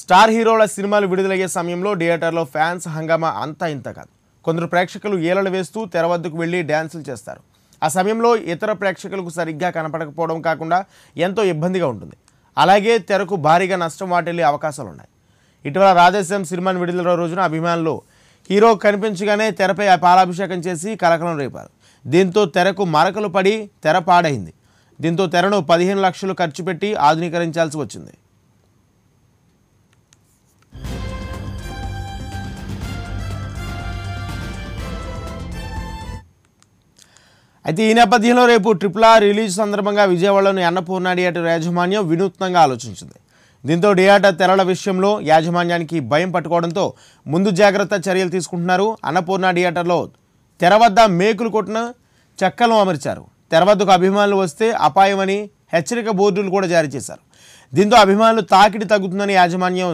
Star హీరోల సినిమాలు విడుదలయ్యే సమయంలో థియేటర్లో ఫ్యాన్స్ హంగామా అంతా ఇంత కాదు. కొందరు ప్రేక్షకులు ఏలలు వేస్తూ తెర వద్దకు వెళ్ళి డ్యాన్సులు చేస్తారు. ఆ సమయంలో ఇతర ప్రేక్షకులకు సరిగ్గా కనపడకపోవడం కాకుండా ఎంతో ఇబ్బందిగా ఉంటుంది. అలాగే తెరకు భారీగా నష్టం వాటిల్లే అవకాశాలు ఉన్నాయి. ఇటీవల రాధేశ్యాం సినిమాను విడుదల రోజున అభిమానులు హీరో కనిపించగానే తెరపై పాలాభిషేకం చేసి కలకలం రేపారు. దీంతో తెరకు మరకలు పడి తెర పాడైంది. దీంతో తెరను పదిహేను లక్షలు ఖర్చు పెట్టి ఆధునీకరించాల్సి వచ్చింది. అయితే ఈ నేపథ్యంలో రేపు ట్రిపుల్ ఆర్ రిలీజ్ సందర్భంగా విజయవాడలోని అన్నపూర్ణ థియేటర్ యాజమాన్యం వినూత్నంగా ఆలోచించింది. దీంతో థియేటర్ తెరల విషయంలో యాజమాన్యానికి భయం పట్టుకోవడంతో ముందు జాగ్రత్త చర్యలు తీసుకుంటున్నారు. అన్నపూర్ణ థియేటర్లో తెర వద్ద మేకులు కొట్టిన చెక్కలను అమర్చారు. తెర వద్దకు అభిమానులు వస్తే అపాయమని హెచ్చరిక బోర్డులు కూడా జారీ చేశారు. దీంతో అభిమానులు తాకిడి తగ్గుతుందని యాజమాన్యం